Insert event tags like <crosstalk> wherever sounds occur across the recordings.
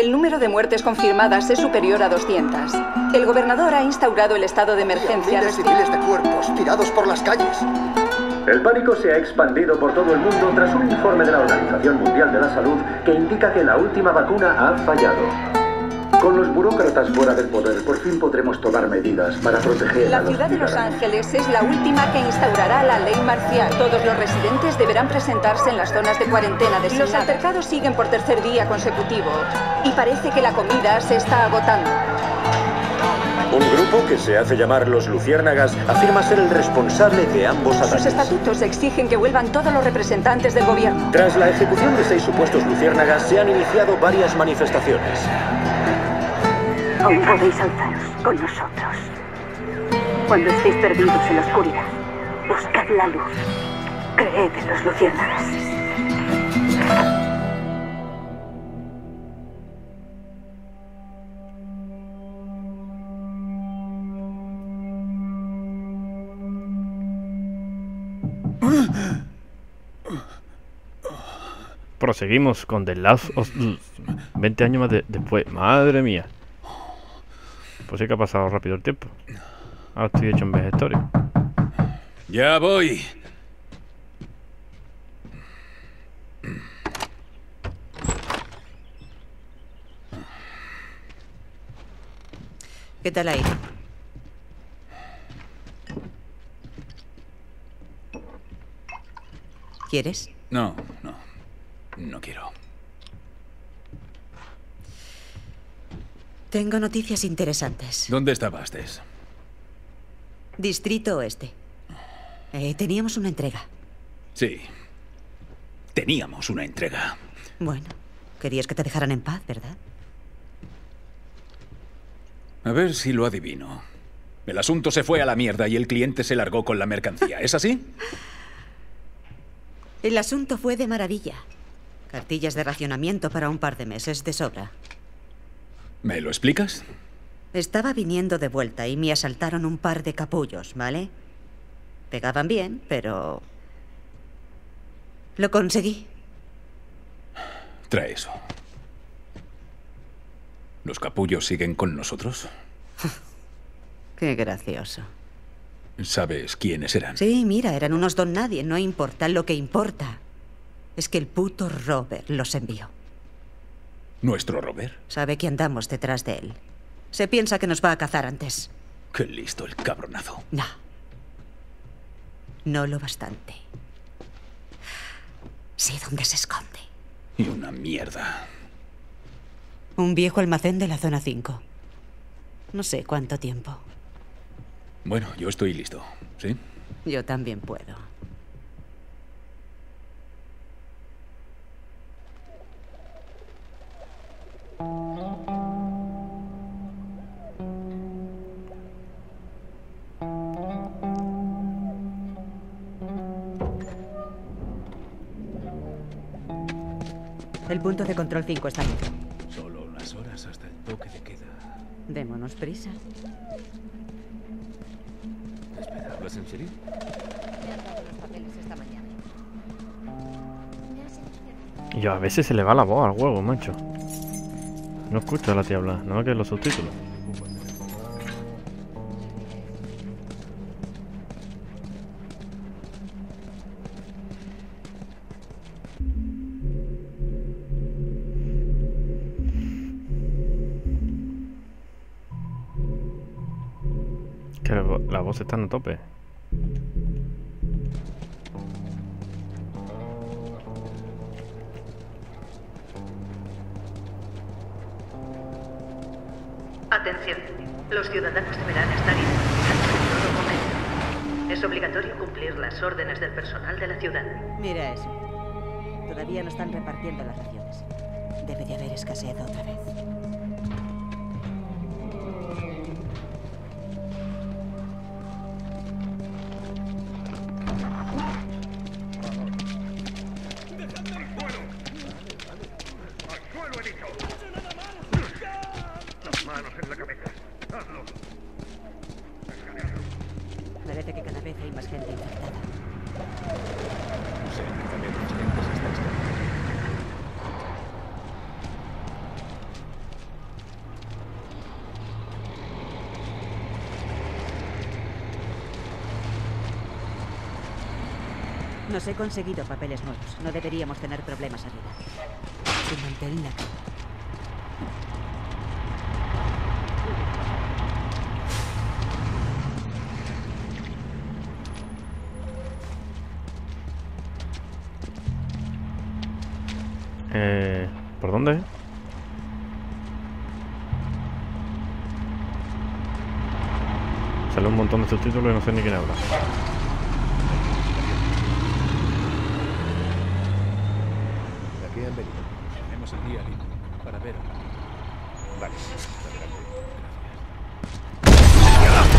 El número de muertes confirmadas es superior a 200. El gobernador ha instaurado el estado de emergencia. Miles y miles de cuerpos tirados por las calles. El pánico se ha expandido por todo el mundo tras un informe de la Organización Mundial de la Salud que indica que la última vacuna ha fallado. Con los burócratas fuera del poder, por fin podremos tomar medidas para proteger La a los ciudad de Los. Ángeles es la última que instaurará la ley marcial. Todos los residentes deberán presentarse en las zonas de cuarentena designadas. Los altercados siguen por tercer día consecutivo y parece que la comida se está agotando. Un grupo que se hace llamar los Luciérnagas afirma ser el responsable de ambos Sus ataques. estatutos exigen que vuelvan todos los representantes del gobierno. Tras la ejecución de seis supuestos Luciérnagas, se han iniciado varias manifestaciones. Aún podéis alzaros con nosotros. Cuando estéis perdidos en la oscuridad, buscad la luz. Creed en los luciérnagas. Proseguimos con The Last of Us. 20 años más de- después. Madre mía. Pues sí que ha pasado rápido el tiempo. Ahora estoy hecho en vegetorio. Ya voy. ¿Qué tal ahí? ¿Quieres? No, no. No quiero. Tengo noticias interesantes. ¿Dónde está Bastes? Distrito Oeste. Eh, teníamos una entrega. Sí. Teníamos una entrega. Bueno, querías que te dejaran en paz, ¿verdad? A ver si lo adivino. El asunto se fue a la mierda y el cliente se largó con la mercancía. ¿Es así? El asunto fue de maravilla. Cartillas de racionamiento para un par de meses de sobra. ¿Me lo explicas? Estaba viniendo de vuelta y me asaltaron un par de capullos, ¿vale? Pegaban bien, pero... Lo conseguí. Trae eso. ¿Los capullos siguen con nosotros? <laughs> Qué gracioso. ¿Sabes quiénes eran? Sí, mira, eran unos don nadie. No importa. Lo que importa es que el puto Robert los envió. ¿Nuestro Robert? Sabe que andamos detrás de él. Se piensa que nos va a cazar antes. Qué listo el cabronazo. No. No lo bastante. Sé dónde se esconde. Y una mierda. Un viejo almacén de la zona 5. No sé cuánto tiempo. Bueno, yo estoy listo. ¿Sí? Yo también puedo. Punto de control 5 está abierto. Solo unas horas hasta el toque de queda. Démonos prisa. Espera, ¿hablas en serio? Y yo a veces se le va la voz al juego, macho. No escucho a la tía hablar, no que los subtítulos. Que la, vo- la voz está a tope. Atención. Los ciudadanos deberán estar identificados en todo momento. Es obligatorio cumplir las órdenes del personal de la ciudad. Mira eso. Todavía no están repartiendo las raciones. Debe de haber escasez otra vez. Nos he conseguido papeles nuevos. No deberíamos tener problemas arriba. Sin mantén la calma. Eh, ¿Por dónde? Sale un montón de subtítulos y no sé ni quién habla. ¿A qué han venido? Tenemos el día libre para ver. Vale, adelante.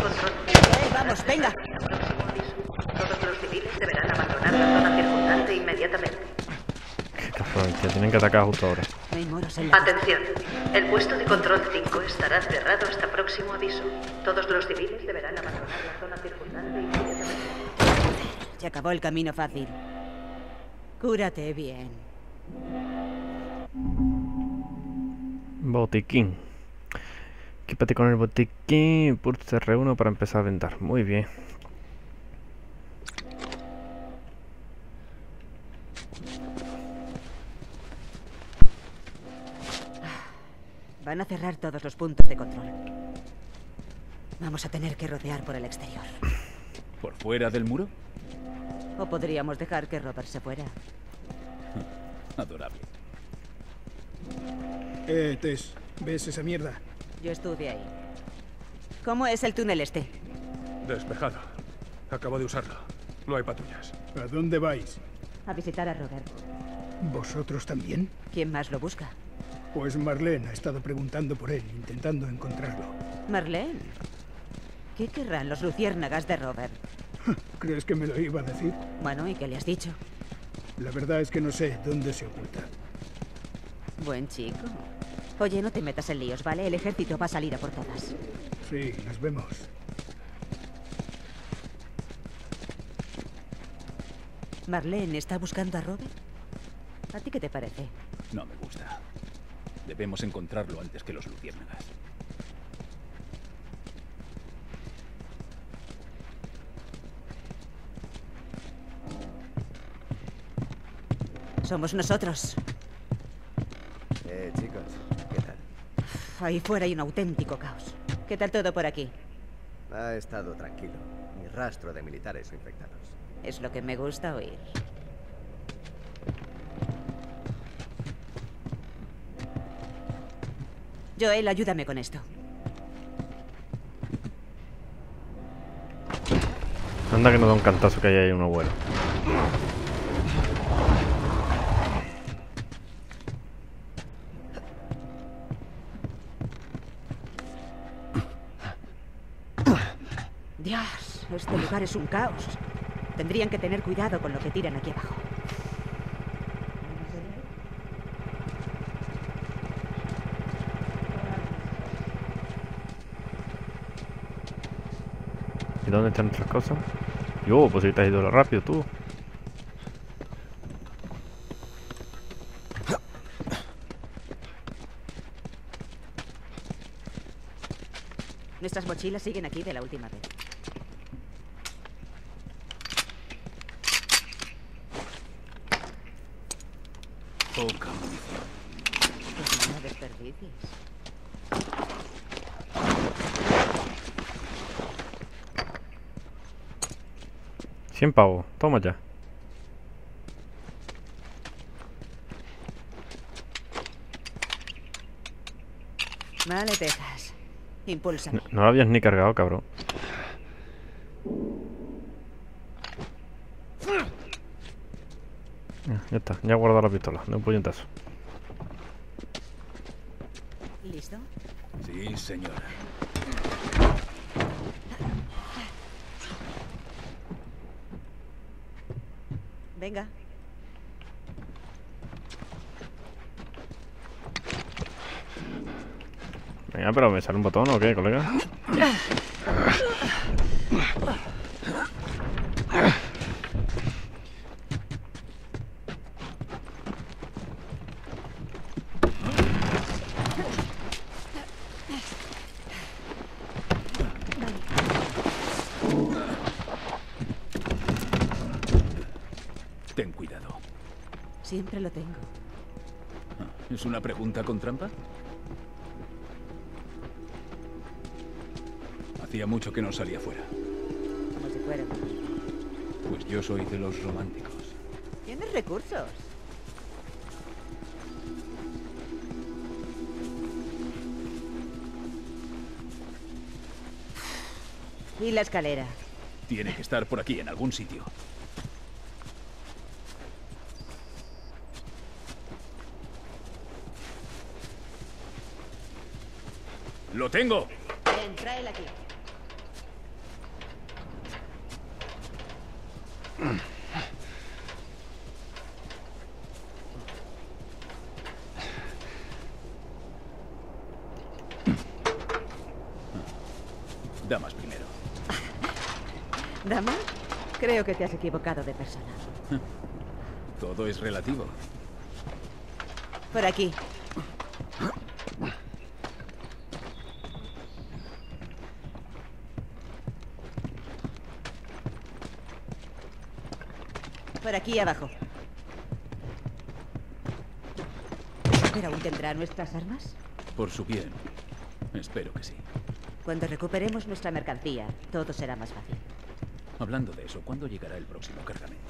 Control. Eh, vamos, venga. Próximo aviso. Todos los civiles deberán abandonar la zona circundante inmediatamente. Qué cabrón, que atacar justo ahora. Atención. El puesto de control 5 estará cerrado hasta próximo aviso. Todos los civiles deberán abandonar la zona circundante inmediatamente. Se acabó el camino fácil. Cúrate bien. Botiquín. Equípate con el botiquín. Pulsa R1 para empezar a vendar. Muy bien. Van a cerrar todos los puntos de control. Vamos a tener que rodear por el exterior. <clears throat> ¿Por fuera del muro? O podríamos dejar que Robert se fuera. <laughs> Adorable. Eh, Tess, ¿ves esa mierda? Yo estuve ahí. ¿Cómo es el túnel este? Despejado. Acabo de usarlo. No hay patrullas. ¿A dónde vais? A visitar a Robert. ¿Vosotros también? ¿Quién más lo busca? Pues Marlene ha estado preguntando por él, intentando encontrarlo. Marlene. ¿Qué querrán los luciérnagas de Robert? <laughs> ¿Crees que me lo iba a decir? Bueno, ¿y qué le has dicho? La verdad es que no sé dónde se oculta. Buen chico. Oye, no te metas en líos, ¿vale? El ejército va a salir a por todas. Sí, nos vemos. ¿Marlene está buscando a Robert? ¿A ti qué te parece? No me gusta. Debemos encontrarlo antes que los luciérnagas. Somos nosotros. Eh, chicos, ¿qué tal? Ahí fuera hay un auténtico caos. ¿Qué tal todo por aquí? Ha estado tranquilo. Ni rastro de militares infectados. Es lo que me gusta oír. Joel, ayúdame con esto. Anda que nos da un cantazo que hay ahí uno bueno. Dios, este lugar es un caos. Tendrían que tener cuidado con lo que tiran aquí abajo. ¿Y dónde están nuestras cosas? Yo, pues si te has ido rápido tú. Nuestras mochilas siguen aquí de la última vez. Poca munición. Pues no desperdicies. 100 pavos. Toma ya. Vale, Texas. Impúlsame. No, no lo habías ni cargado, cabrón. Ya, ya está, ya he guardado la pistola, de un puñetazo. ¿Listo? Sí, señora. Venga. Venga, pero me sale un botón o qué, colega. <coughs> Ten cuidado. Siempre lo tengo. ¿Es una pregunta con trampa? Hacía mucho que no salía fuera. Como si fuera. Pues yo soy de los románticos. Tienes recursos. Y la escalera. Tiene que estar por aquí, en algún sitio. ¡Lo tengo! Ven, tráela aquí. Damas primero. ¿Dama? Creo que te has equivocado de persona. Todo es relativo. Por aquí. Por aquí abajo. ¿Pero aún tendrá nuestras armas? Por su bien. Espero que sí. Cuando recuperemos nuestra mercancía, todo será más fácil. Hablando de eso, ¿cuándo llegará el próximo cargamento?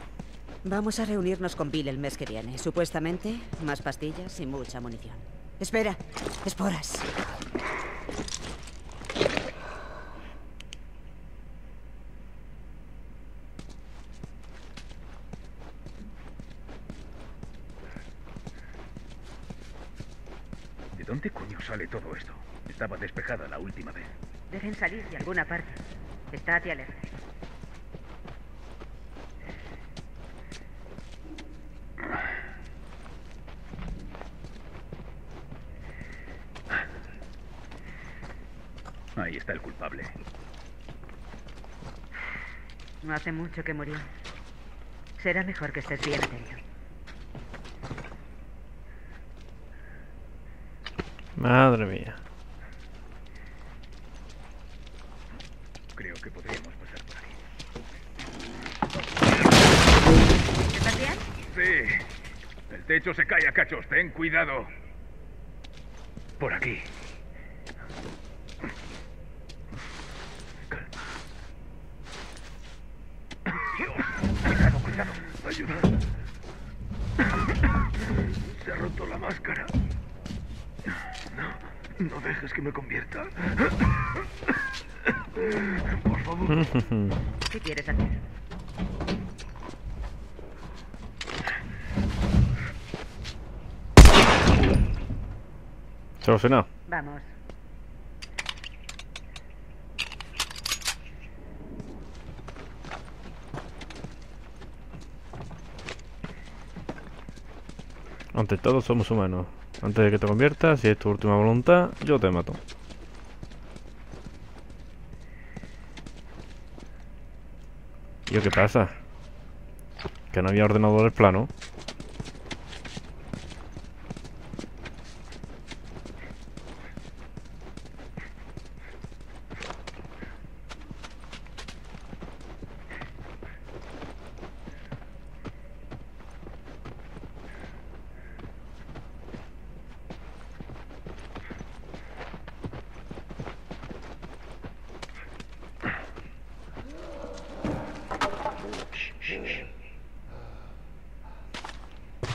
Vamos a reunirnos con Bill el mes que viene. Supuestamente, más pastillas y mucha munición. Espera, esporas. ¿De dónde coño sale todo esto? Estaba despejada la última vez. Deben salir de alguna parte. Estate alerta. Ahí está el culpable. No hace mucho que murió. Será mejor que estés bien atento. Madre mía. Creo que podríamos pasar por aquí. ¿Estás bien? Sí. El techo se cae a cachos. Ten cuidado. Por aquí. Calma. Dios. Cuidado, cuidado. Ayuda. Se ha roto la máscara. No, no dejes que me convierta. Por favor. ¿Qué quieres hacer? Solucionado. Vamos. Ante todo somos humanos. Antes de que te conviertas, si es tu última voluntad, yo te mato. ¿Y qué pasa? Que no había ordenador el plano.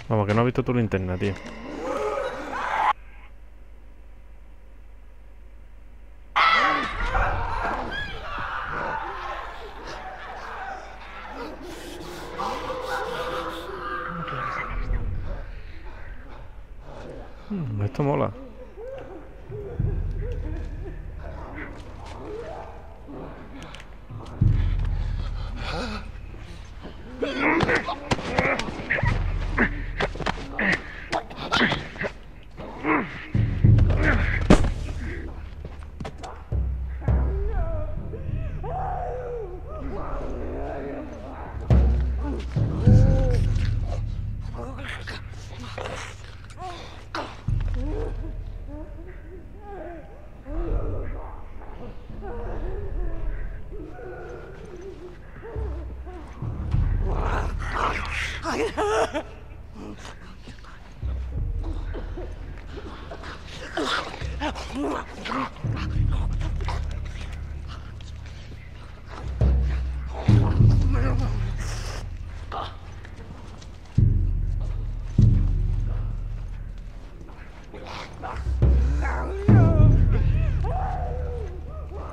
Vamos, que no has visto tu linterna, tío. Esto mola.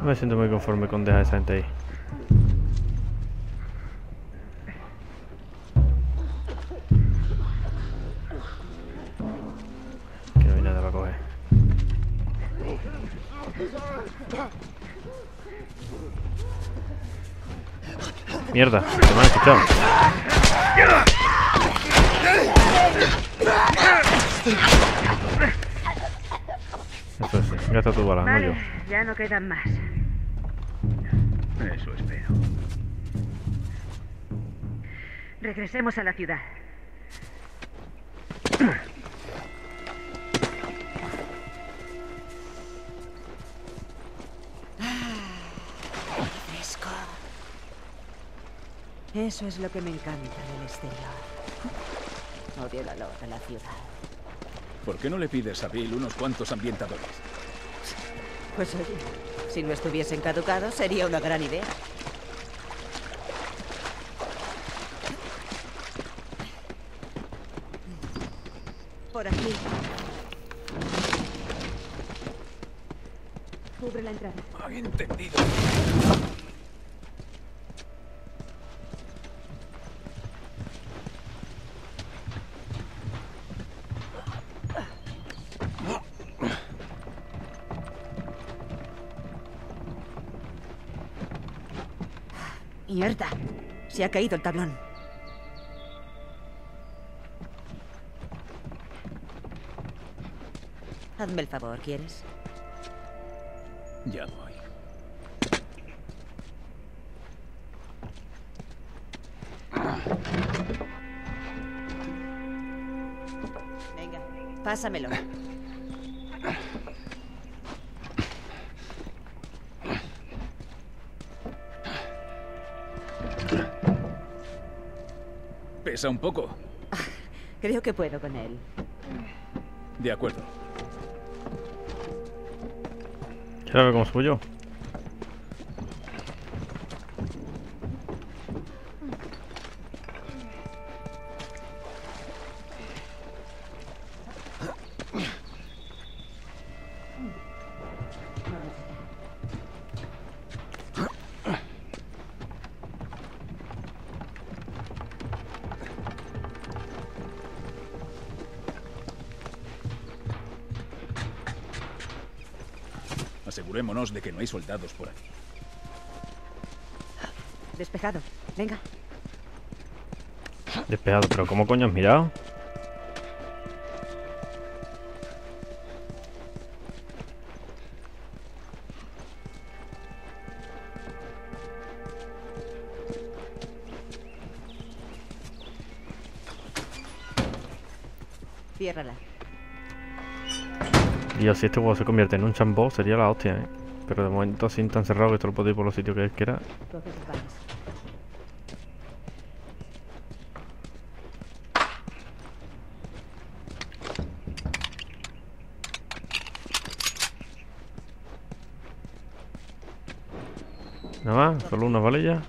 Me siento muy conforme con dejar esa gente ahí. Mierda, se me han escuchado. Eso es, gasta tu bala, no yo. Vale, ya no quedan más. Eso espero. Regresemos a la ciudad. Eso es lo que me encanta del exterior. Odio el olor de la ciudad. ¿Por qué no le pides a Bill unos cuantos ambientadores? Pues oye, si no estuviesen caducados sería una gran idea. Por aquí. Cubre la entrada. Entendido. Mierda. Se ha caído el tablón. Hazme el favor, ¿quieres? Ya voy. Venga, pásamelo. Pesa un poco. Creo que puedo con él. De acuerdo. ¿Quieres ver cómo subo yo? Asegurémonos de que no hay soldados por aquí. Despejado. Venga. Despejado, pero ¿cómo coño has mirado? Ciérrala. Dios, si este juego se convierte en un chambó sería la hostia, ¿eh? Pero de momento así tan cerrado que esto lo ir por los sitios que balas. Nada más, solo una valilla.